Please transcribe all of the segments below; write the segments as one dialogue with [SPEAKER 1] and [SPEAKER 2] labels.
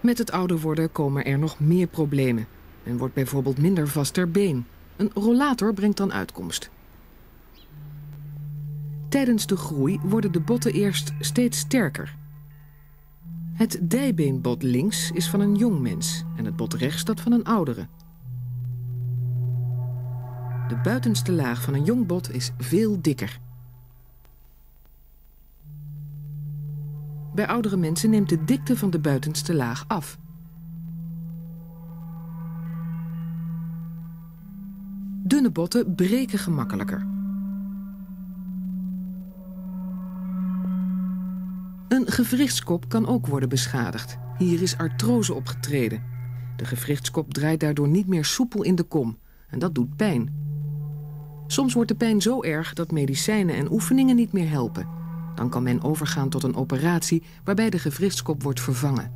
[SPEAKER 1] Met het ouder worden komen er nog meer problemen. Men wordt bijvoorbeeld minder vast ter been. Een rollator brengt dan uitkomst. Tijdens de groei worden de botten eerst steeds sterker. Het dijbeenbot links is van een jong mens en het bot rechts dat van een oudere. De buitenste laag van een jong bot is veel dikker. Bij oudere mensen neemt de dikte van de buitenste laag af. Dunne botten breken gemakkelijker. Een gewrichtskop kan ook worden beschadigd. Hier is artrose opgetreden. De gewrichtskop draait daardoor niet meer soepel in de kom. En dat doet pijn. Soms wordt de pijn zo erg dat medicijnen en oefeningen niet meer helpen. Dan kan men overgaan tot een operatie waarbij de gewrichtskop wordt vervangen.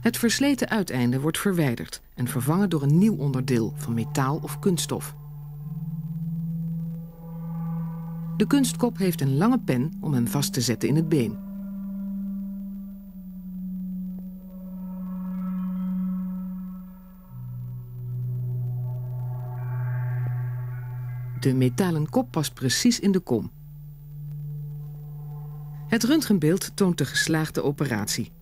[SPEAKER 1] Het versleten uiteinde wordt verwijderd en vervangen door een nieuw onderdeel van metaal of kunststof. De kunstkop heeft een lange pen om hem vast te zetten in het been. De metalen kop past precies in de kom. Het röntgenbeeld toont de geslaagde operatie.